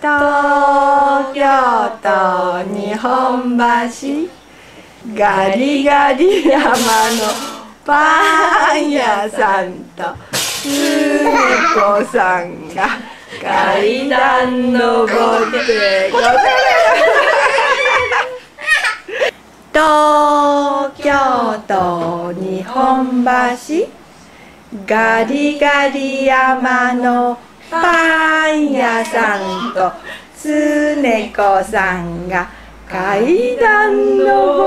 東京都日本橋ガリガリ山のパン屋さんとスー子さんが階段登ってござる東京都日本橋ガリガリ山のパン屋さんとつねこさんが階段登